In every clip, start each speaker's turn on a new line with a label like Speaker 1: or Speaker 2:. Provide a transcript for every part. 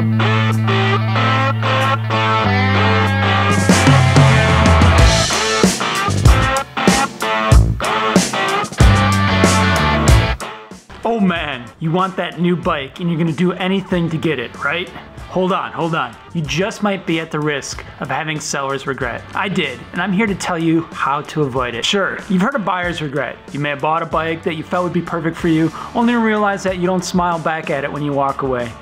Speaker 1: Oh man, you want that new bike and you're gonna do anything to get it, right? Hold on, hold on. You just might be at the risk of having seller's regret. I did, and I'm here to tell you how to avoid it. Sure, you've heard of buyer's regret. You may have bought a bike that you felt would be perfect for you, only to realize that you don't smile back at it when you walk away.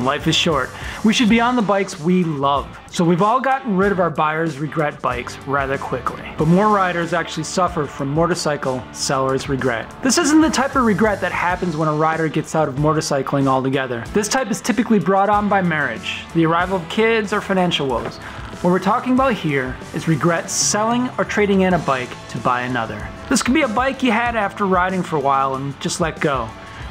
Speaker 1: Life is short. We should be on the bikes we love. So we've all gotten rid of our buyer's regret bikes rather quickly. But more riders actually suffer from motorcycle seller's regret. This isn't the type of regret that happens when a rider gets out of motorcycling altogether. This type is typically brought on by marriage, the arrival of kids, or financial woes. What we're talking about here is regret selling or trading in a bike to buy another. This could be a bike you had after riding for a while and just let go.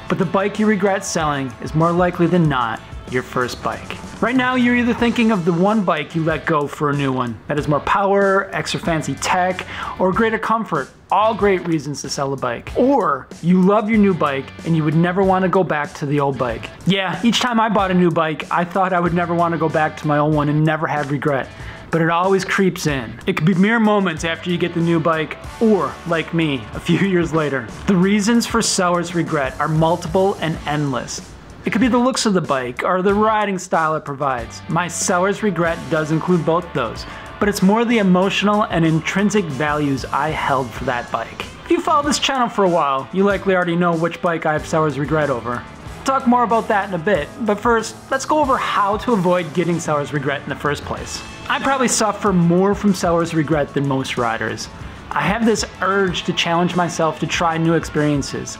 Speaker 1: But the bike you regret selling is more likely than not your first bike. Right now, you're either thinking of the one bike you let go for a new one that has more power, extra fancy tech, or greater comfort. All great reasons to sell a bike. Or you love your new bike and you would never want to go back to the old bike. Yeah, each time I bought a new bike, I thought I would never want to go back to my old one and never have regret but it always creeps in. It could be mere moments after you get the new bike, or, like me, a few years later. The reasons for seller's regret are multiple and endless. It could be the looks of the bike or the riding style it provides. My seller's regret does include both those, but it's more the emotional and intrinsic values I held for that bike. If you follow this channel for a while, you likely already know which bike I have seller's regret over. talk more about that in a bit, but first, let's go over how to avoid getting seller's regret in the first place. I probably suffer more from seller's regret than most riders. I have this urge to challenge myself to try new experiences.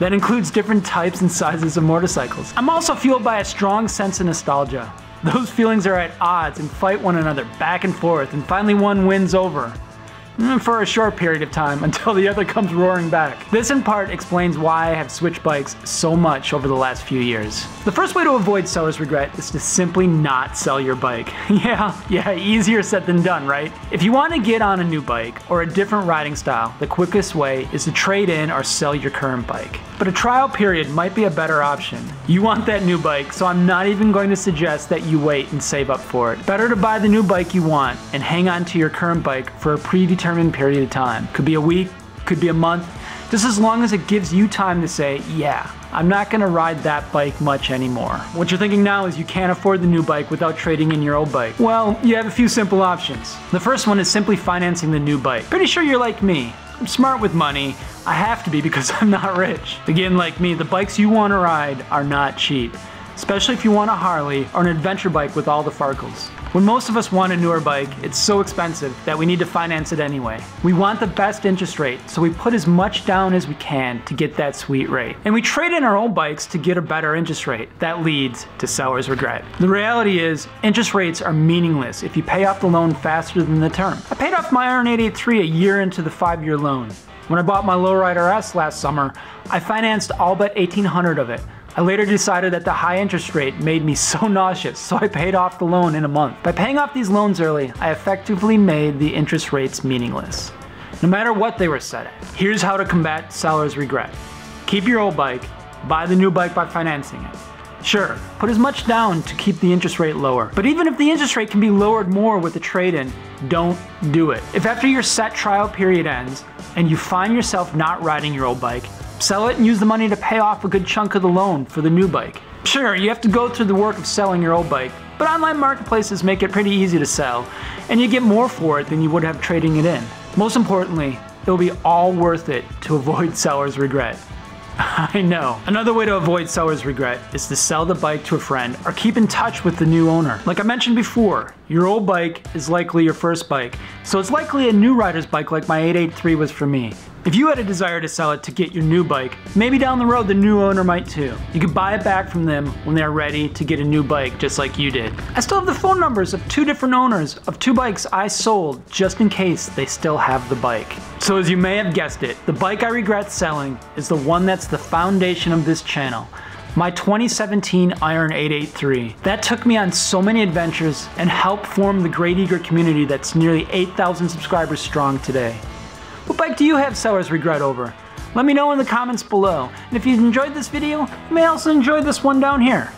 Speaker 1: That includes different types and sizes of motorcycles. I'm also fueled by a strong sense of nostalgia. Those feelings are at odds and fight one another back and forth, and finally one wins over. Mm, for a short period of time until the other comes roaring back. This in part explains why I have switched bikes so much over the last few years. The first way to avoid seller's regret is to simply not sell your bike. yeah, yeah, easier said than done, right? If you want to get on a new bike or a different riding style, the quickest way is to trade in or sell your current bike. But a trial period might be a better option. You want that new bike, so I'm not even going to suggest that you wait and save up for it. Better to buy the new bike you want and hang on to your current bike for a predetermined period of time. Could be a week, could be a month, just as long as it gives you time to say, yeah, I'm not gonna ride that bike much anymore. What you're thinking now is you can't afford the new bike without trading in your old bike. Well, you have a few simple options. The first one is simply financing the new bike. Pretty sure you're like me. I'm smart with money. I have to be because I'm not rich. Again, like me, the bikes you wanna ride are not cheap especially if you want a Harley or an adventure bike with all the farkles. When most of us want a newer bike, it's so expensive that we need to finance it anyway. We want the best interest rate, so we put as much down as we can to get that sweet rate. And we trade in our old bikes to get a better interest rate. That leads to seller's regret. The reality is, interest rates are meaningless if you pay off the loan faster than the term. I paid off my Iron 883 a year into the five year loan. When I bought my Lowrider S last summer, I financed all but 1800 of it. I later decided that the high interest rate made me so nauseous, so I paid off the loan in a month. By paying off these loans early, I effectively made the interest rates meaningless, no matter what they were set at. Here's how to combat seller's regret. Keep your old bike, buy the new bike by financing it. Sure, put as much down to keep the interest rate lower. But even if the interest rate can be lowered more with a trade-in, don't do it. If after your set trial period ends and you find yourself not riding your old bike, Sell it and use the money to pay off a good chunk of the loan for the new bike. Sure, you have to go through the work of selling your old bike, but online marketplaces make it pretty easy to sell, and you get more for it than you would have trading it in. Most importantly, it will be all worth it to avoid seller's regret. I know. Another way to avoid seller's regret is to sell the bike to a friend or keep in touch with the new owner. Like I mentioned before, your old bike is likely your first bike, so it's likely a new rider's bike like my 883 was for me. If you had a desire to sell it to get your new bike, maybe down the road the new owner might too. You could buy it back from them when they're ready to get a new bike just like you did. I still have the phone numbers of two different owners of two bikes I sold just in case they still have the bike. So as you may have guessed it, the bike I regret selling is the one that's the foundation of this channel my 2017 Iron 883. That took me on so many adventures and helped form the Great Egret community that's nearly 8,000 subscribers strong today. What bike do you have seller's regret over? Let me know in the comments below. And if you enjoyed this video, you may also enjoy this one down here.